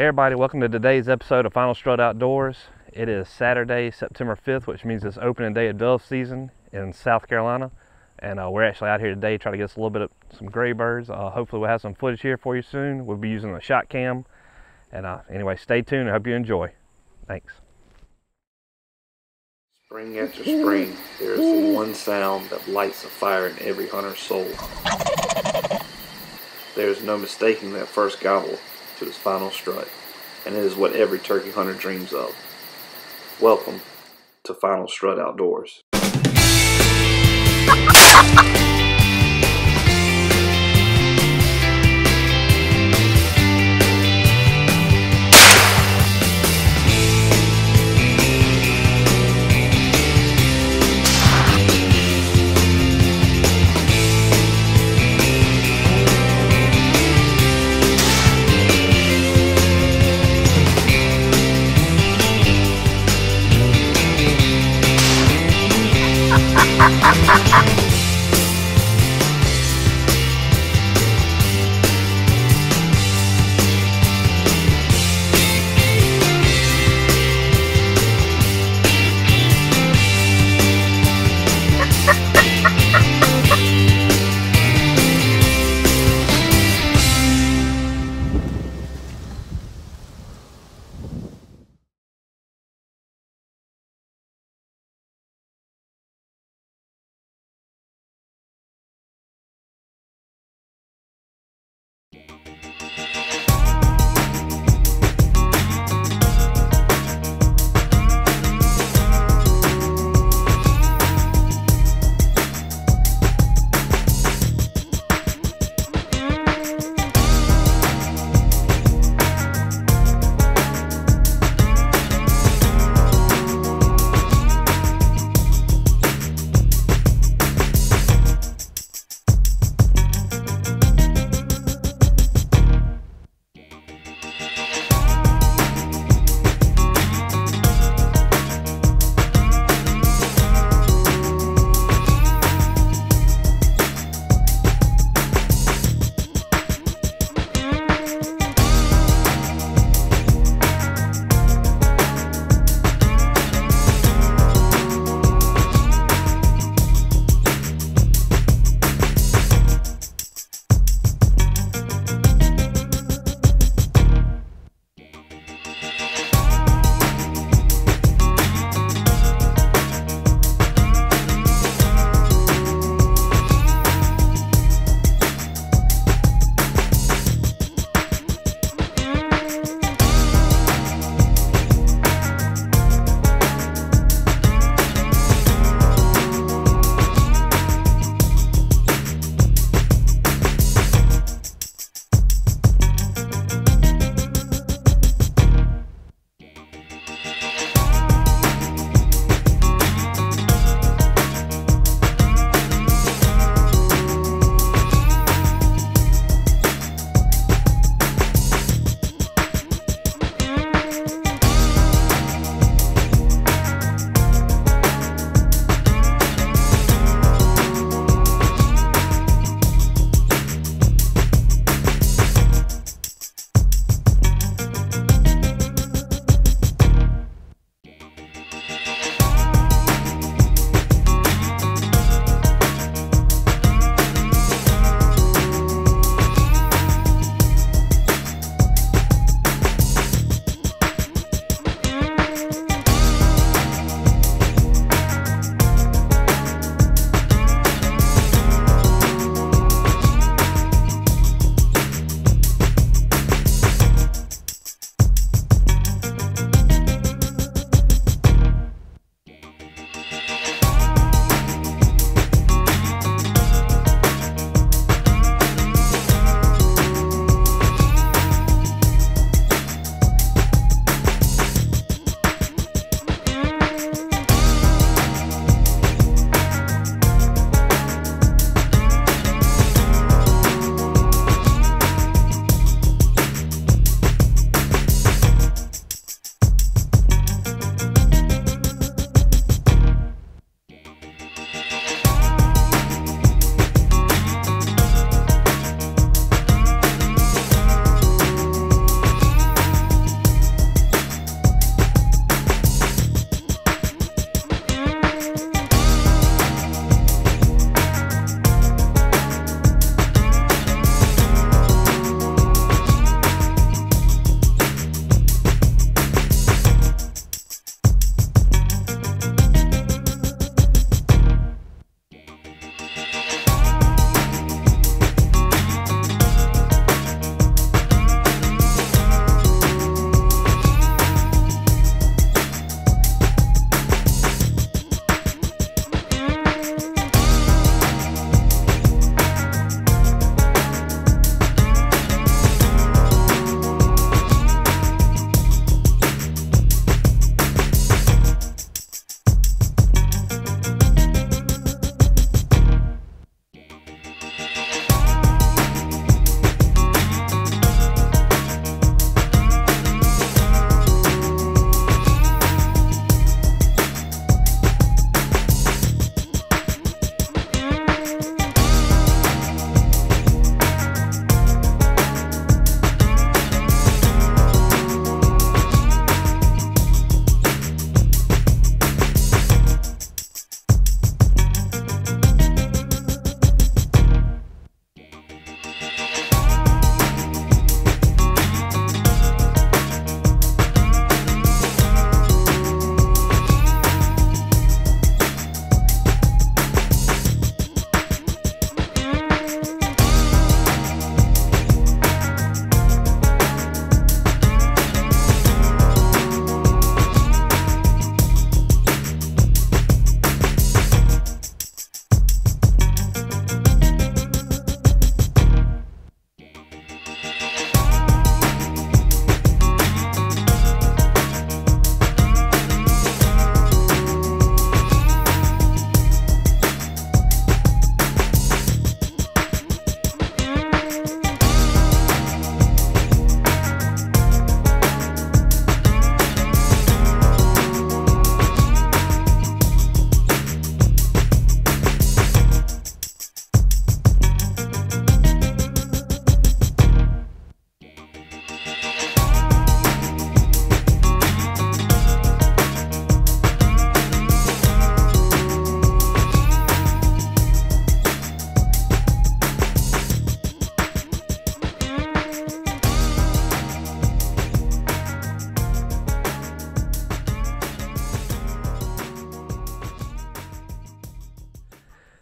Hey everybody, welcome to today's episode of Final Strut Outdoors. It is Saturday, September 5th, which means it's opening day of dove season in South Carolina. And uh, we're actually out here today trying to get us a little bit of some gray birds. Uh, hopefully we'll have some footage here for you soon. We'll be using a ShotKam. And uh, anyway, stay tuned. I hope you enjoy. Thanks. Spring after spring, there is the one sound that lights a fire in every hunter's soul. There is no mistaking that first gobble to his final strut, and it is what every turkey hunter dreams of. Welcome to Final Strut Outdoors. ha ha ha!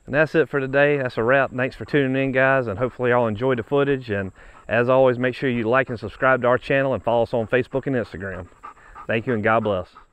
And that's it for today. That's a wrap. Thanks for tuning in, guys, and hopefully y'all enjoyed the footage. And as always, make sure you like and subscribe to our channel and follow us on Facebook and Instagram. Thank you, and God bless.